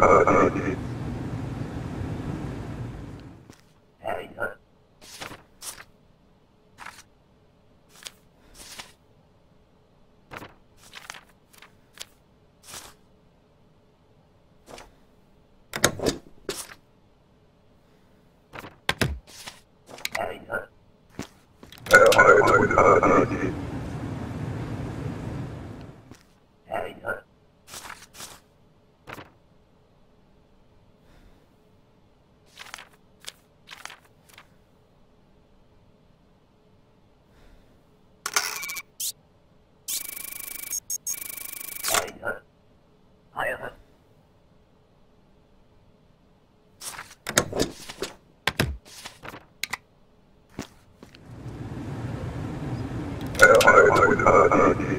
uh, Android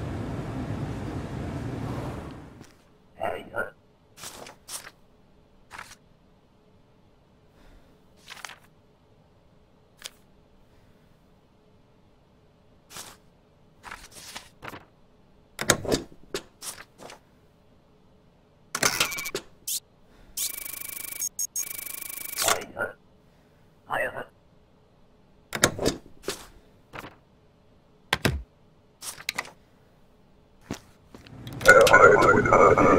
uh,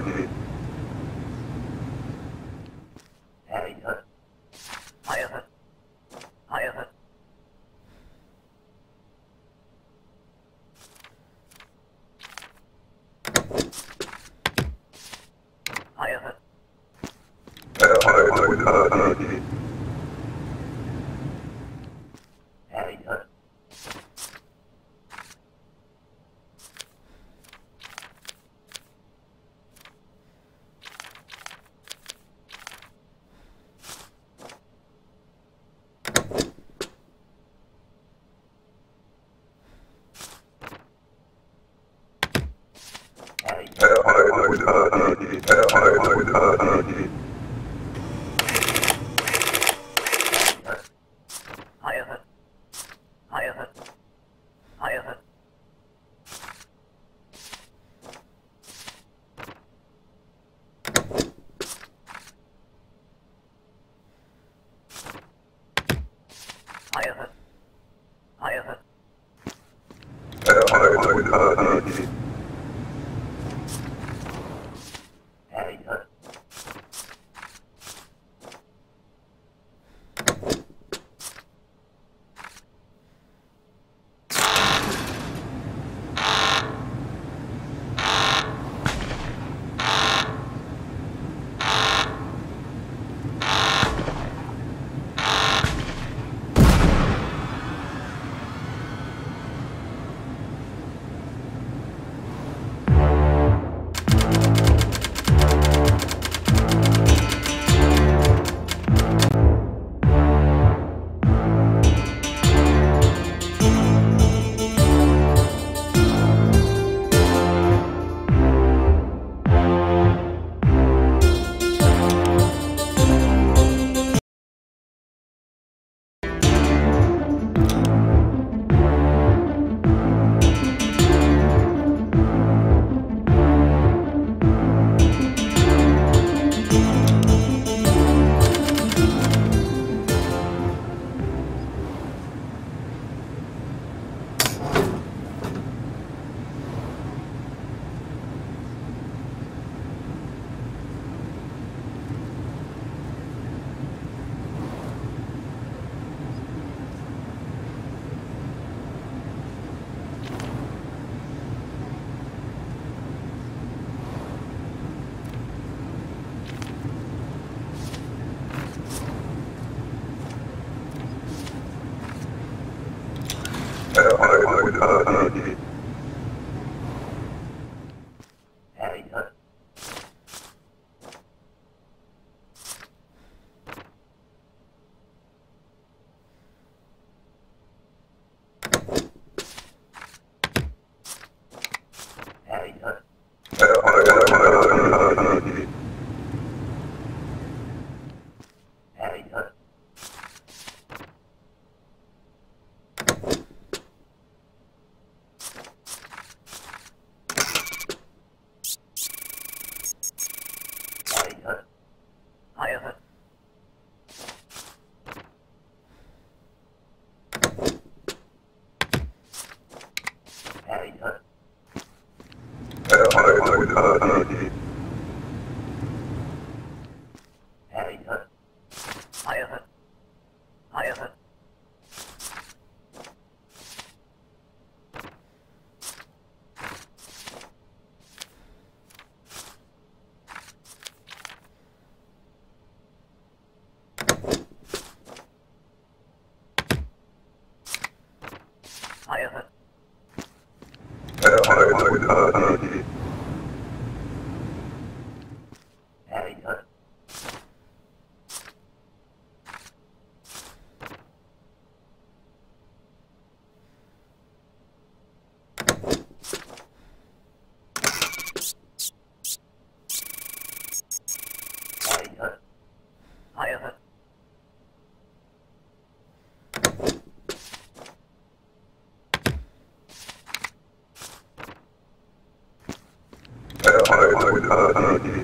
euh, des,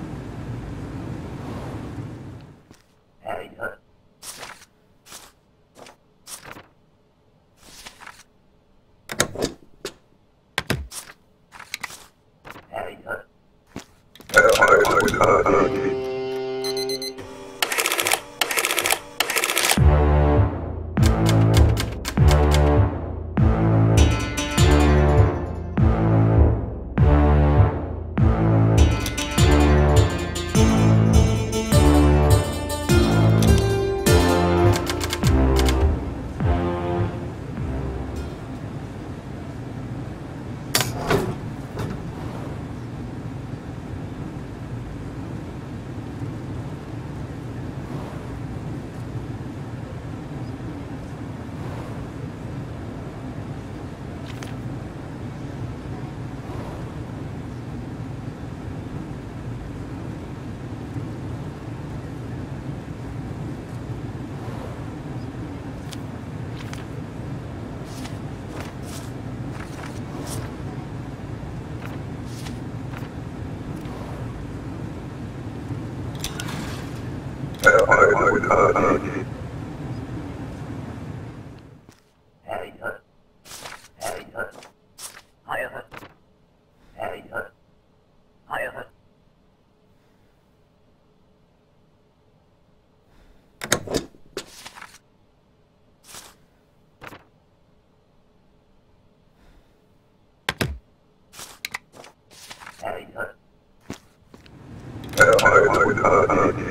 Uh, uh, uh, uh.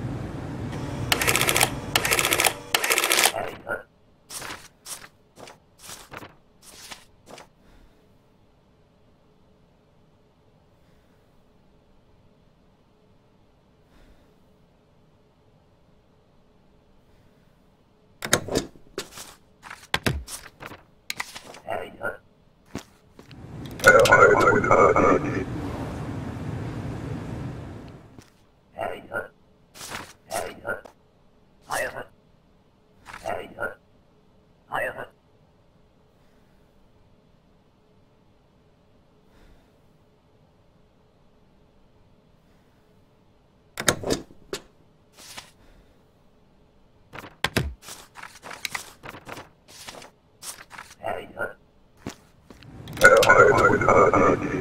heard it.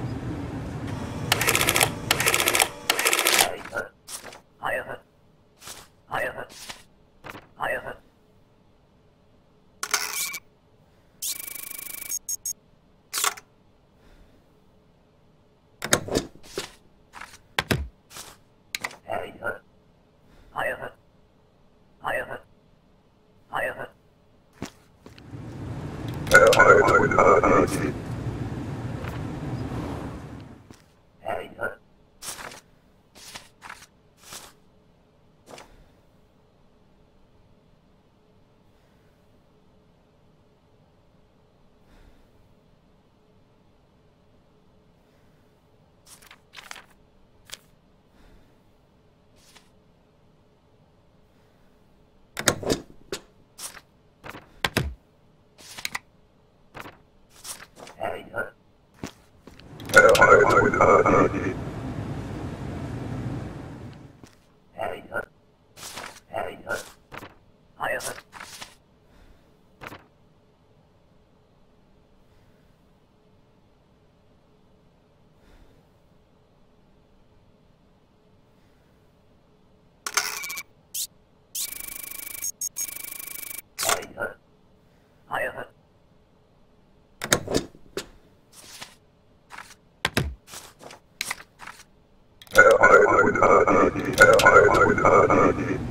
Good.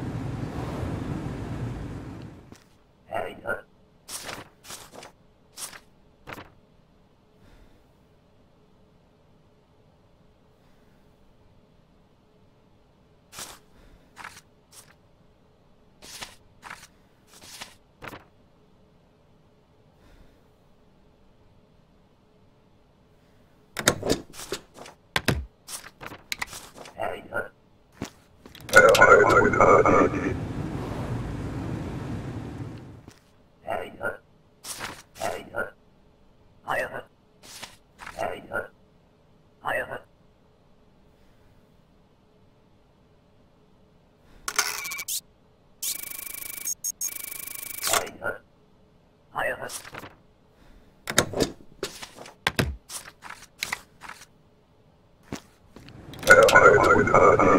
uh,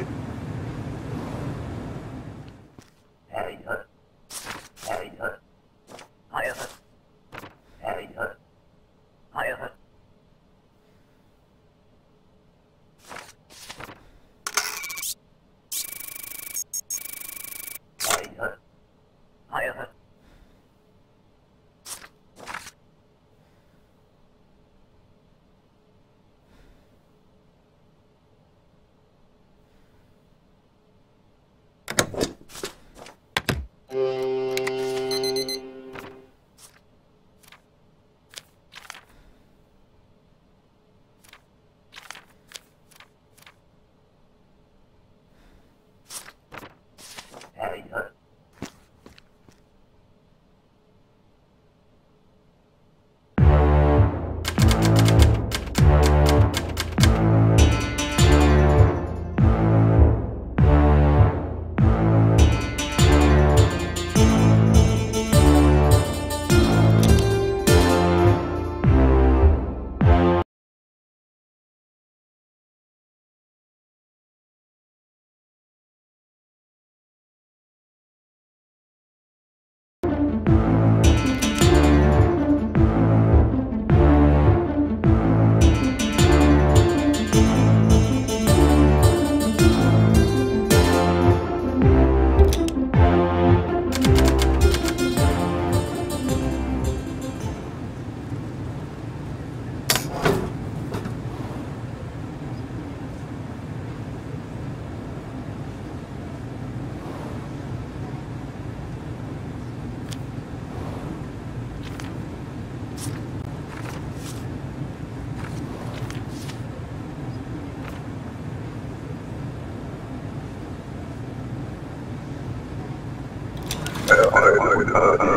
uh,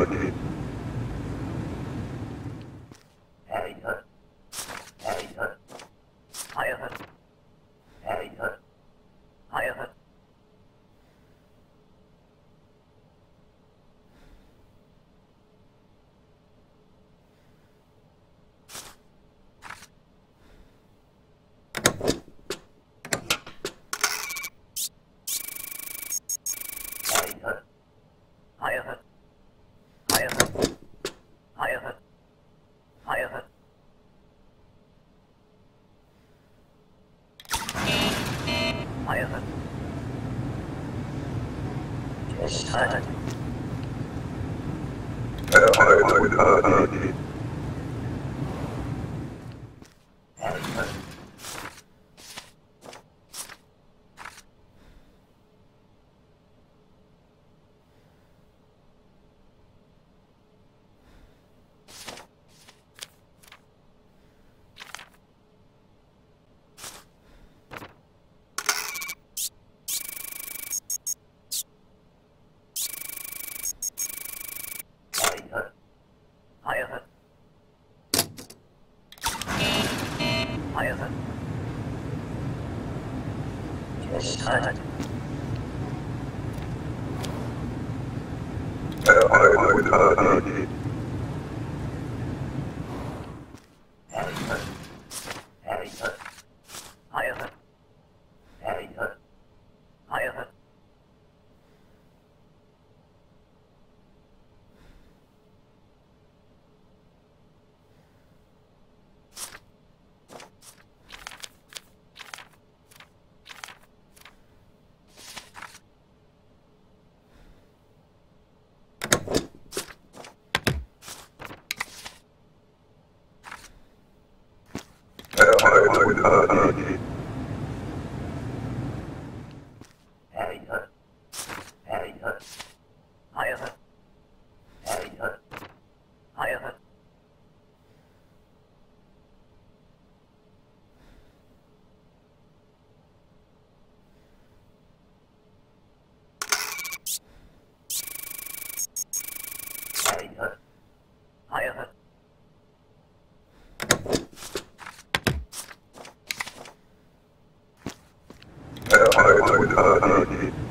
Uh, this time. I, I, I, I, I, I. with.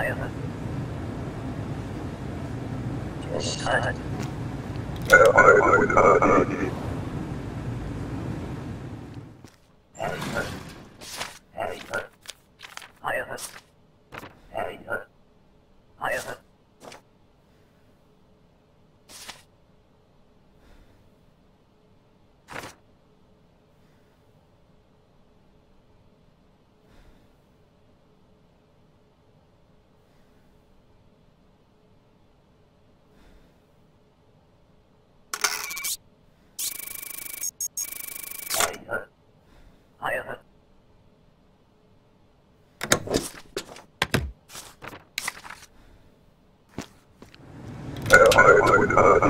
Heiraten. Ich halte. uh,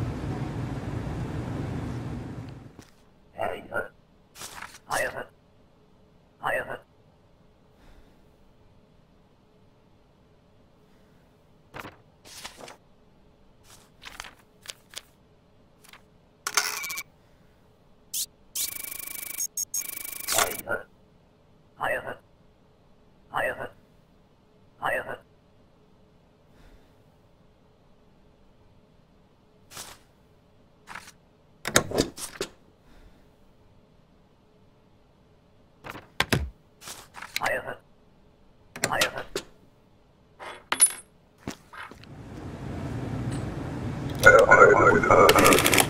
uh, uh, uh,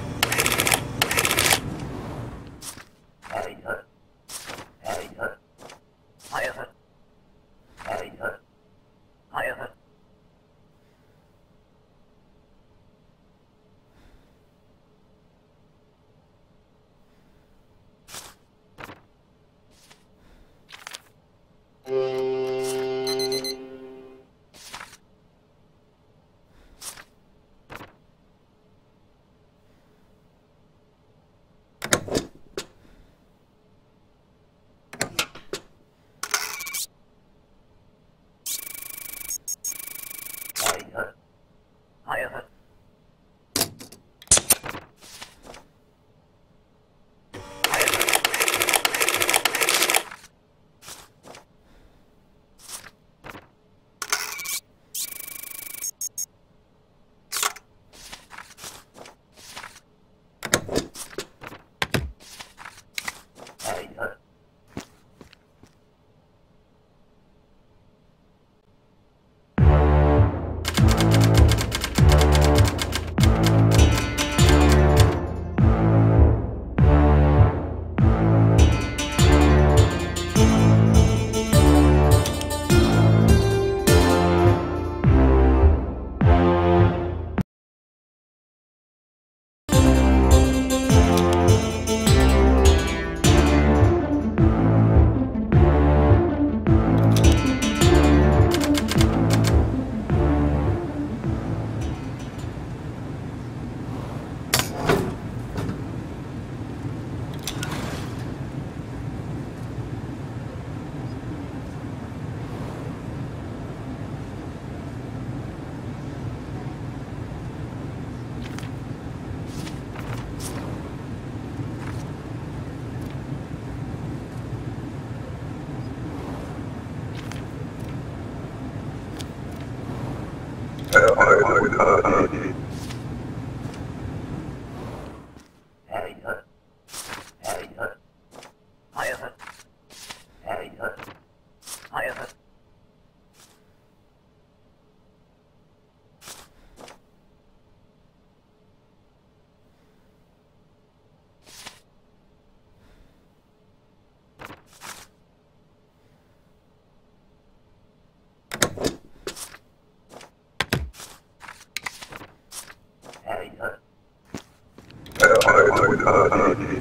Hardy.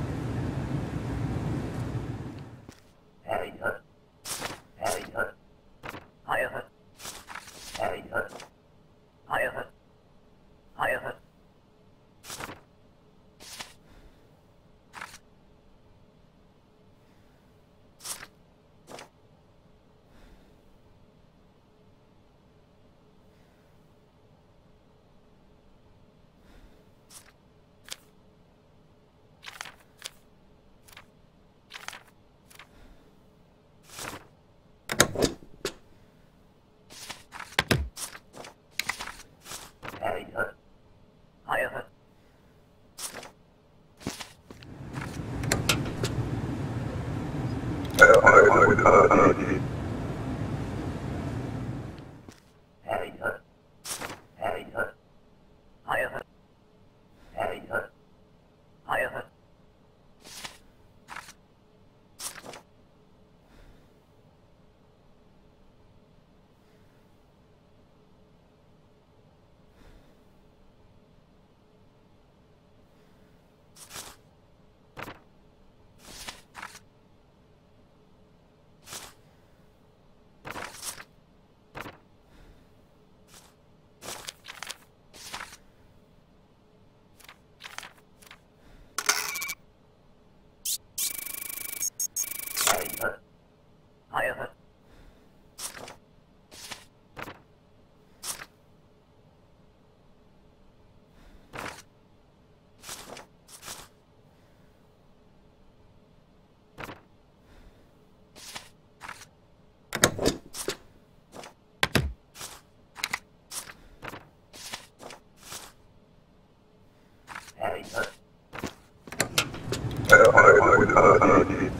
I, I would, uh,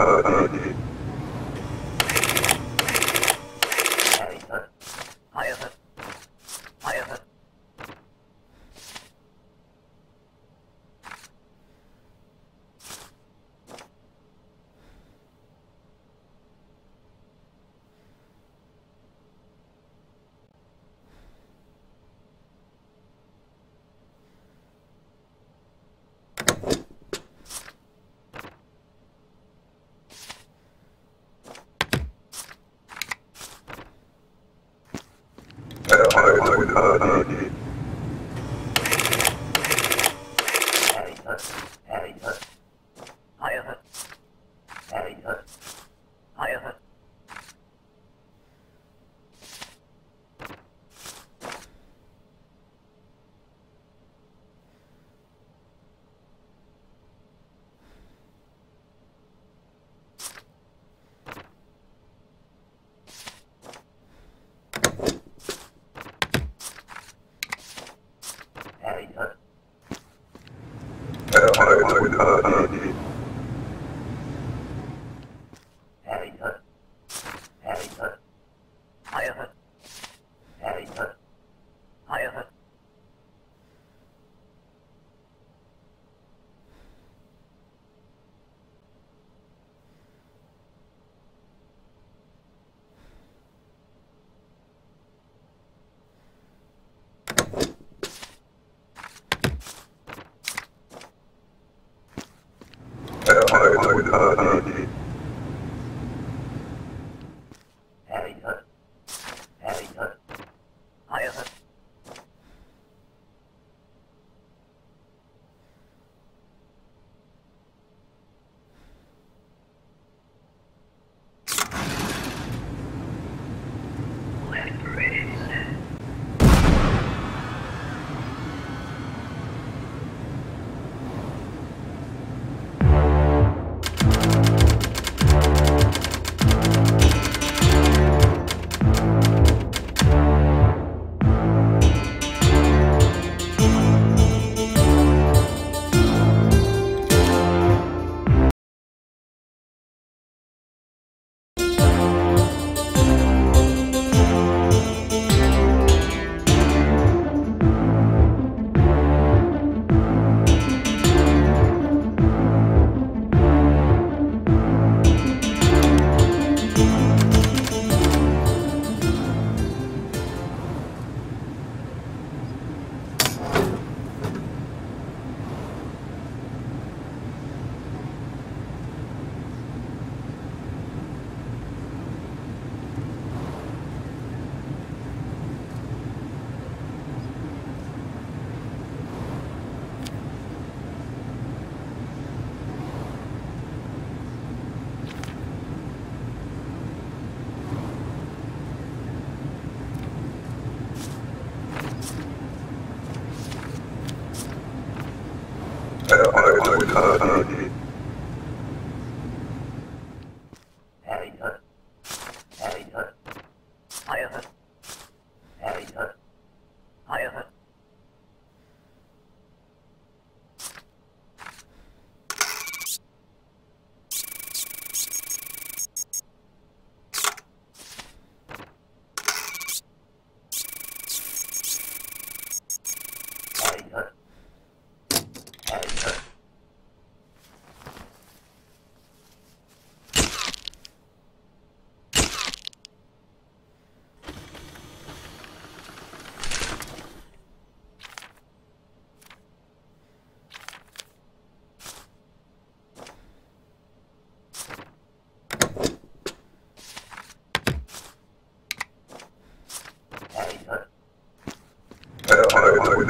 uh, uh, uh, with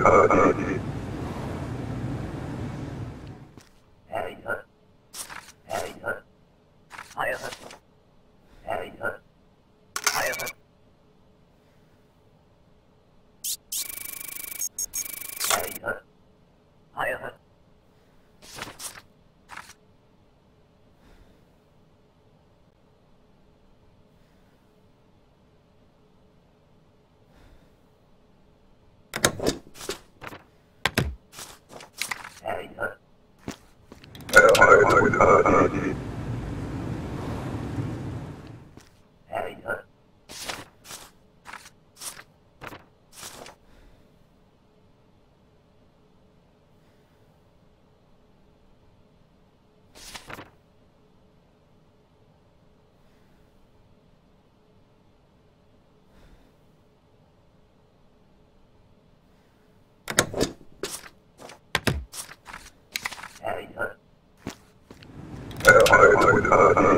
uh, uh, uh,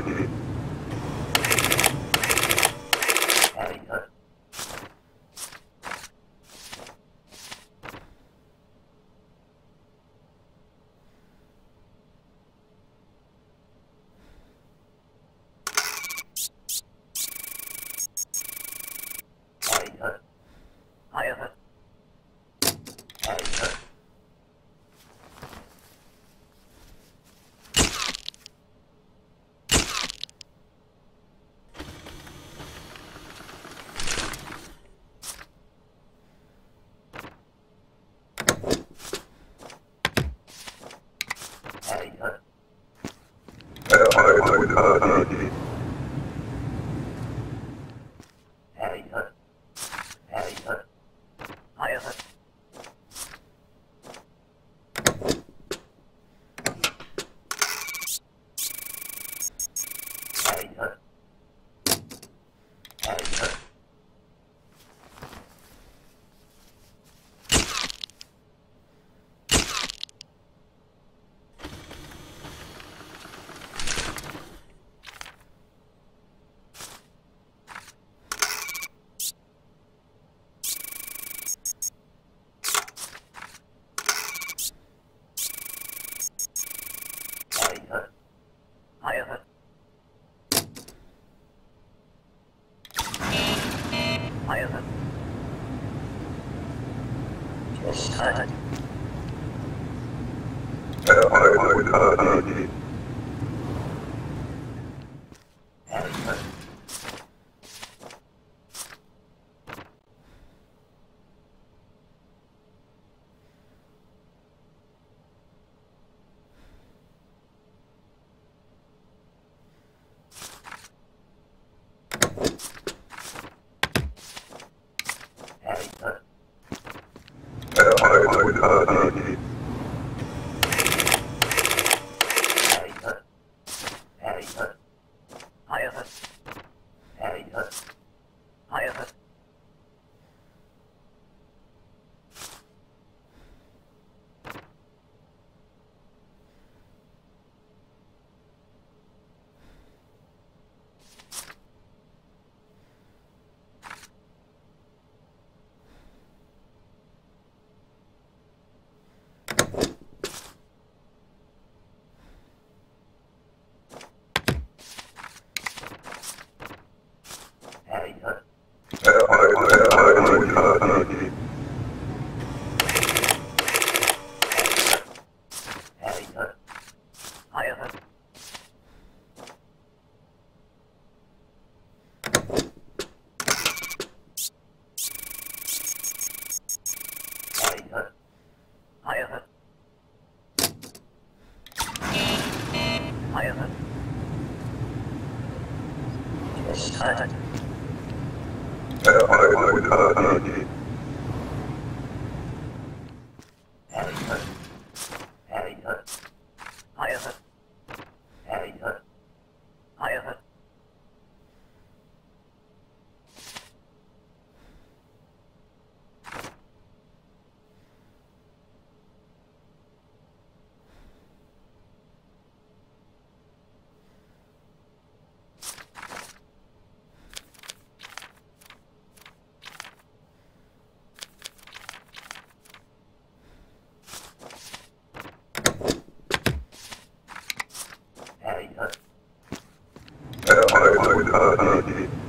Lord, uh, uh,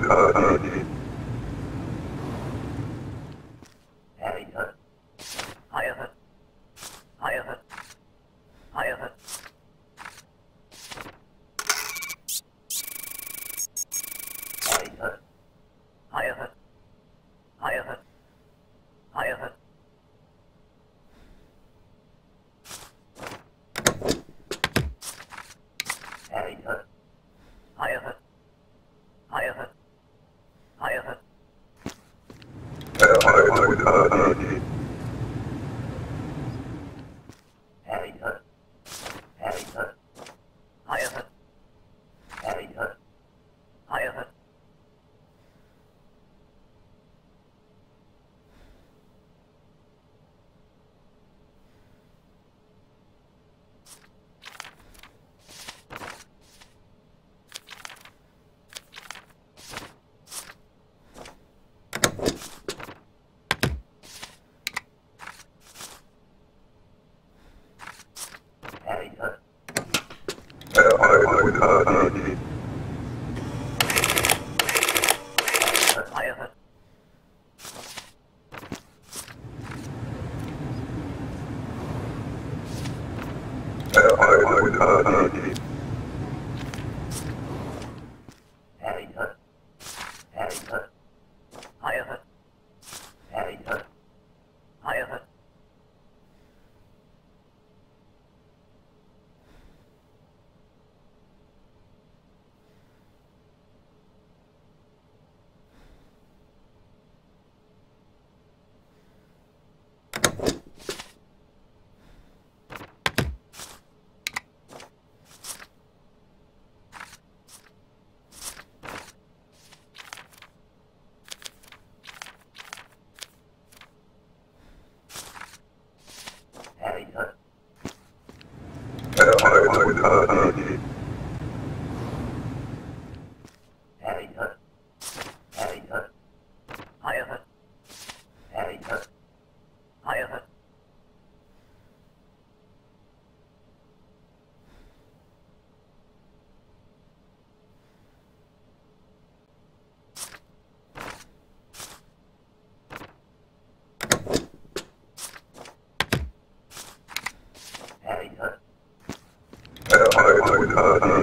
uh, Hard, hard, uh, hard. Uh, Uh,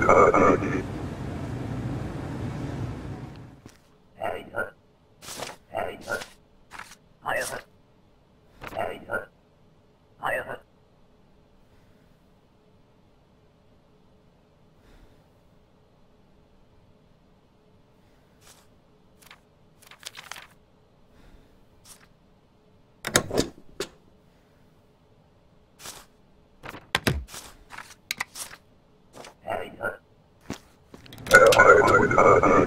cada. uh,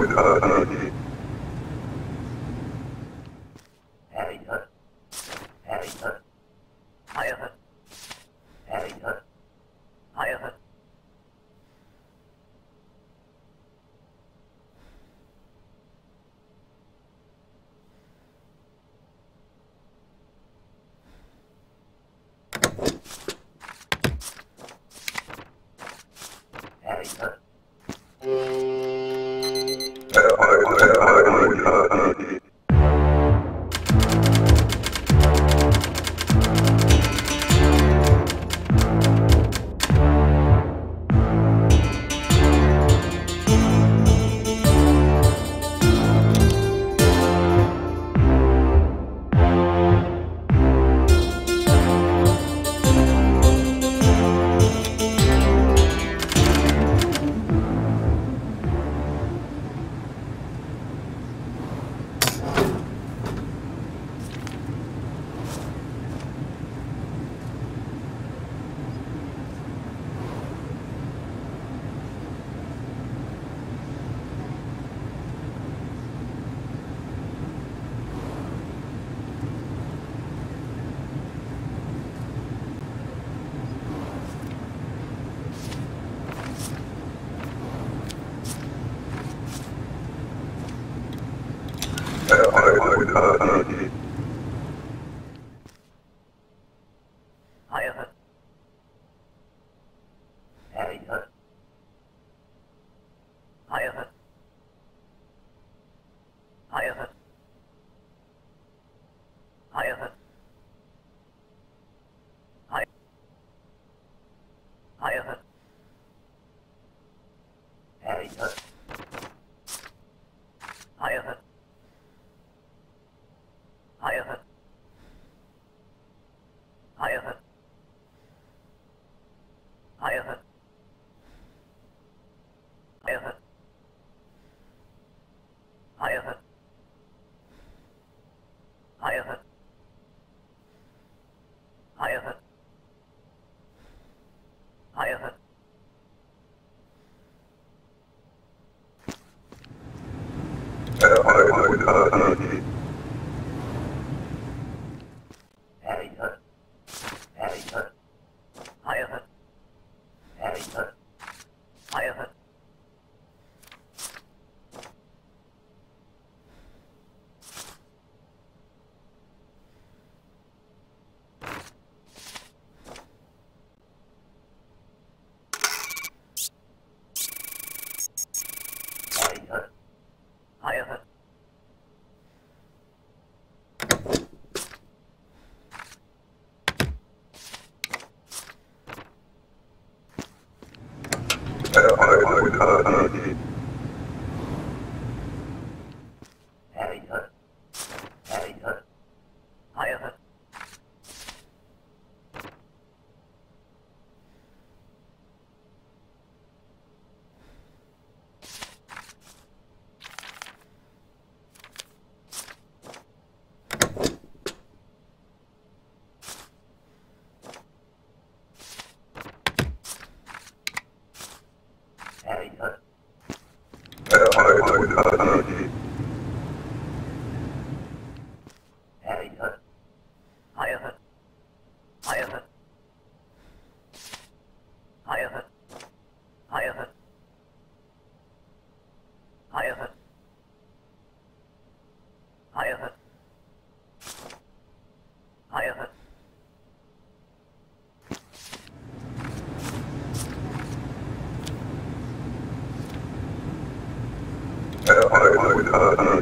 with uh, uh Uh, I, I, uh, uh, para ver eh, uh, uh,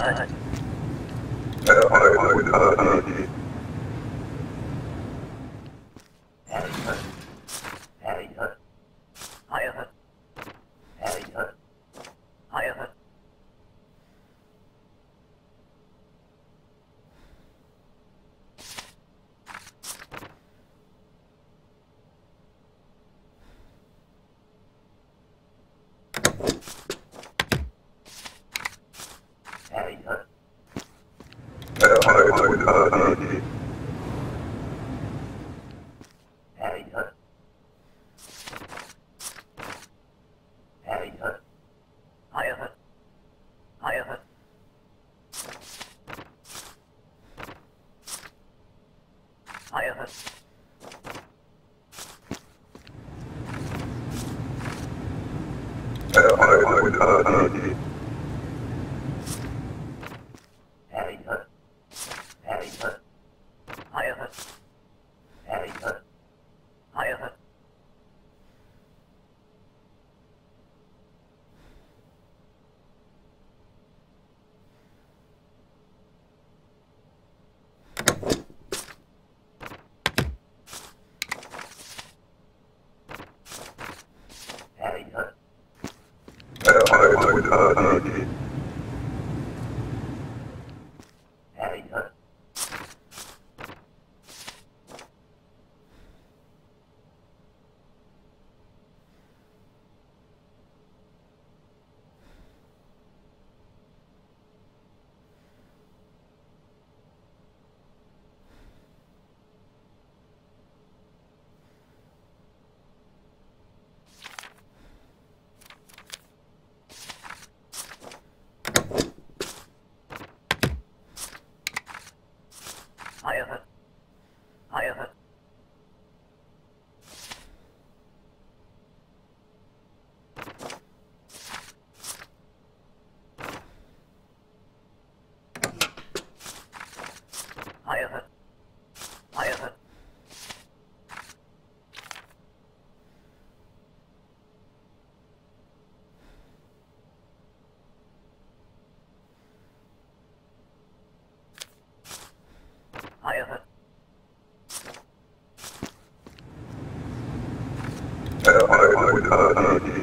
诶诶 uh, again. Uh, I, I, I, I, I, I, I,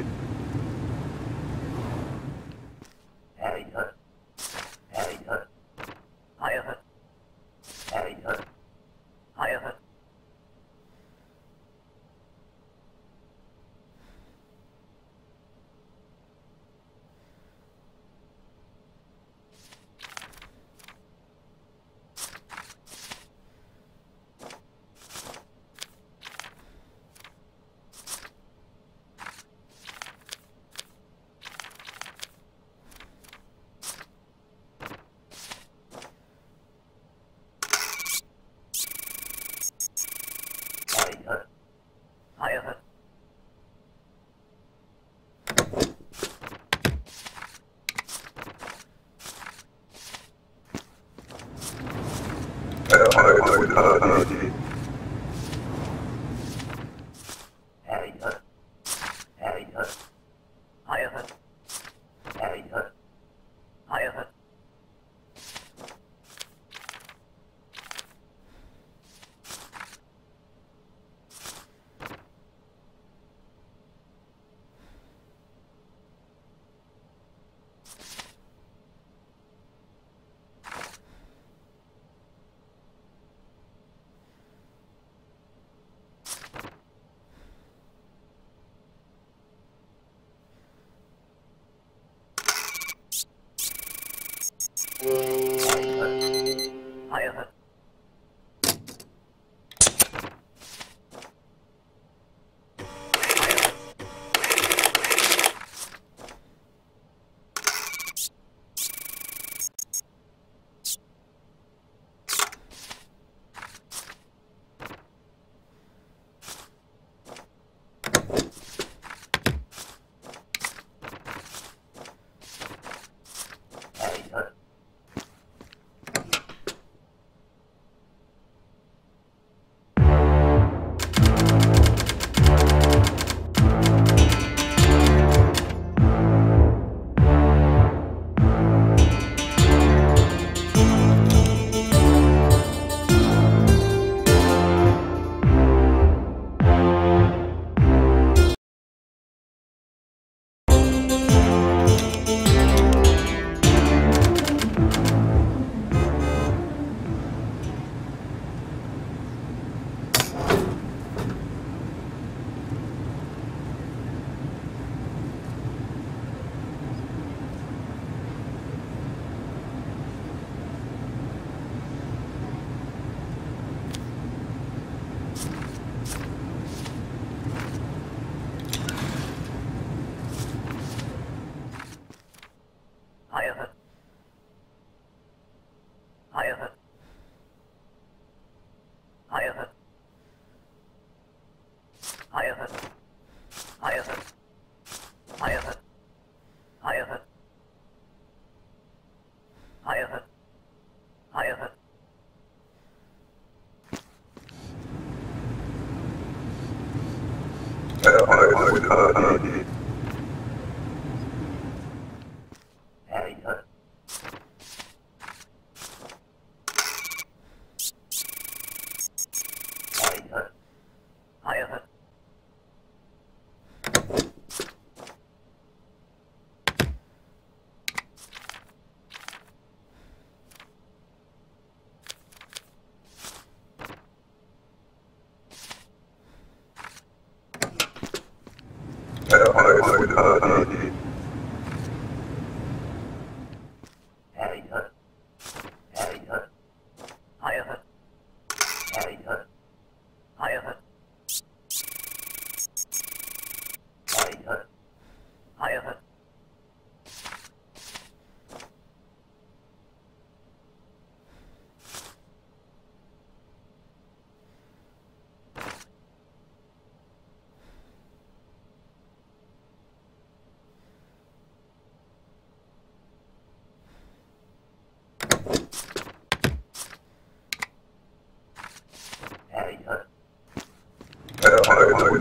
hard, hard, hard, hard.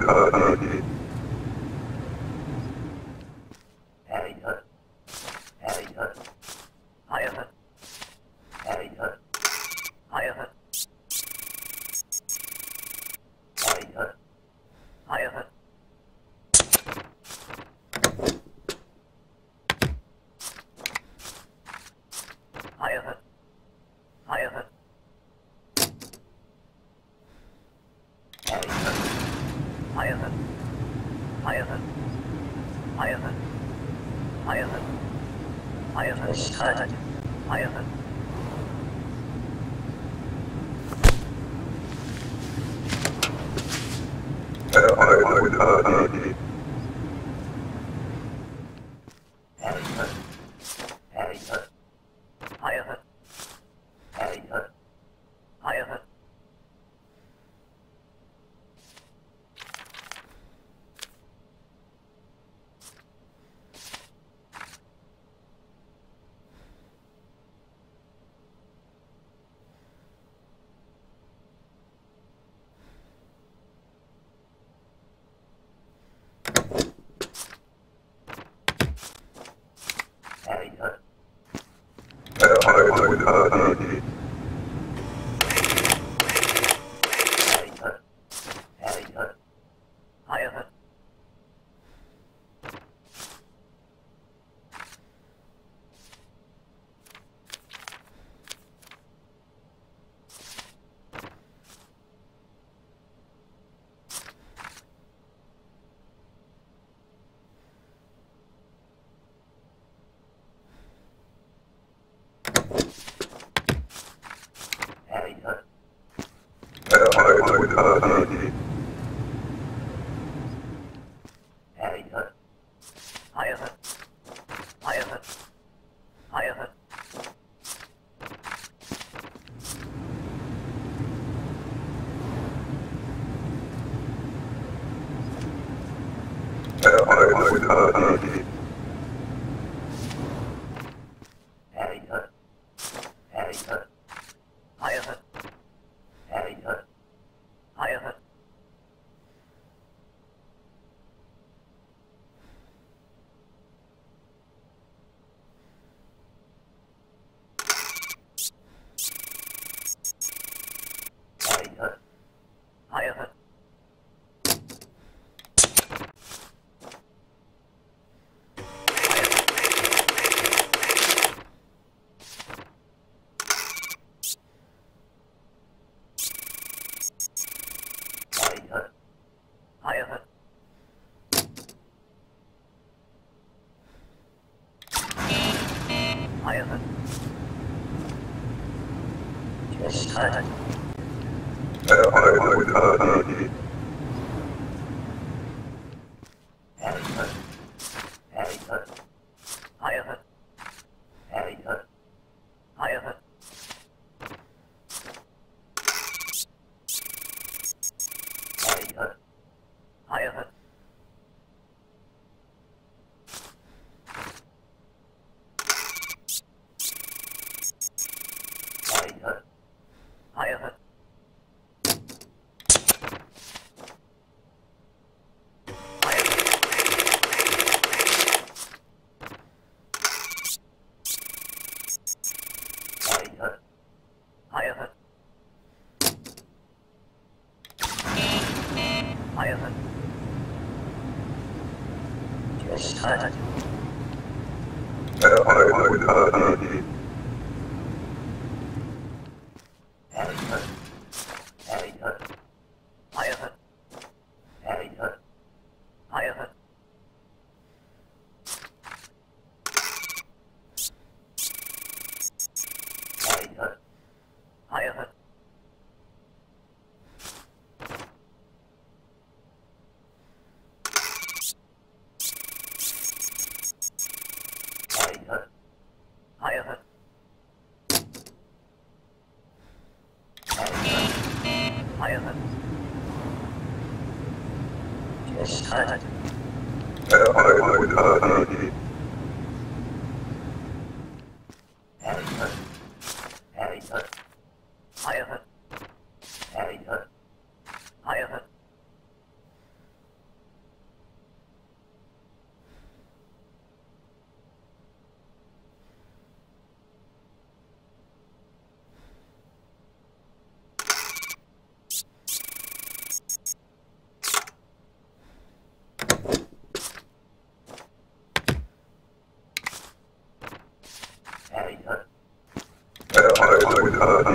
uh, uh, uh, uh, anytime. I, I, I, I, I, Just L-I-I-R-E-D.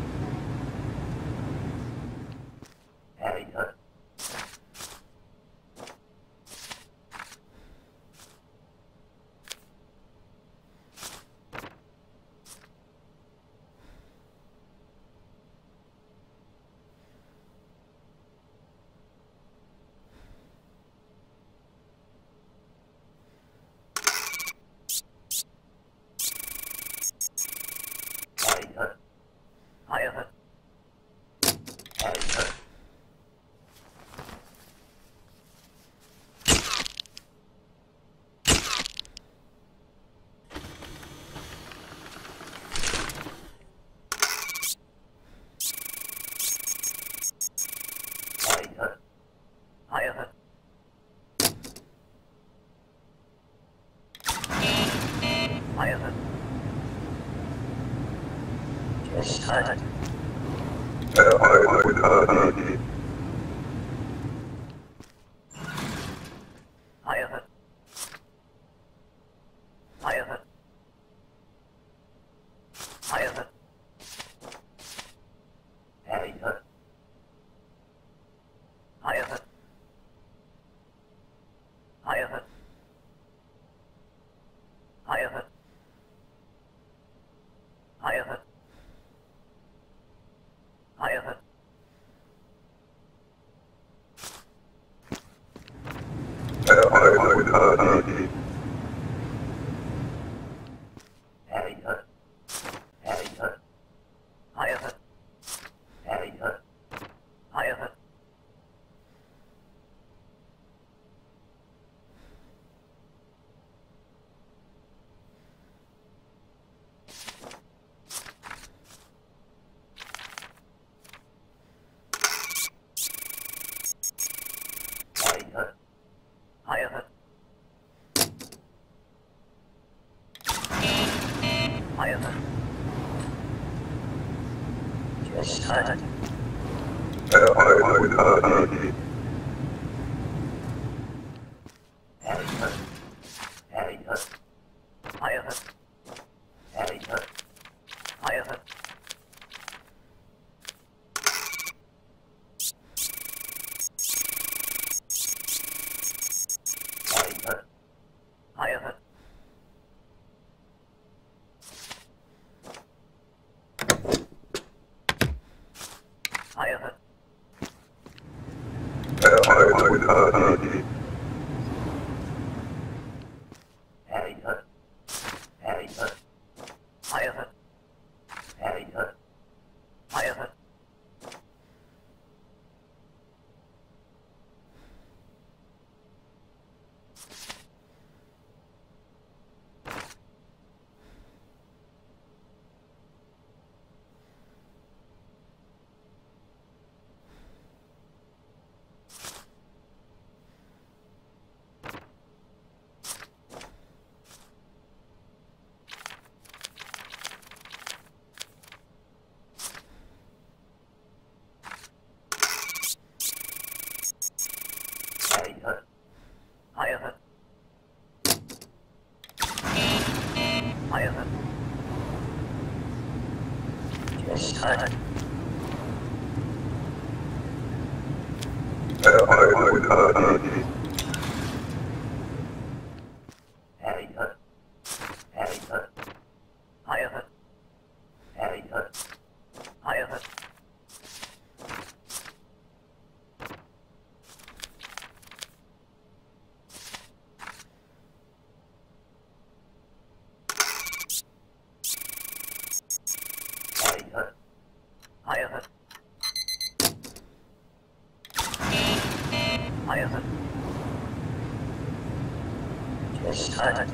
I, I, I, Kennedy. Yes, sir. Uh, uh, Alright. はい、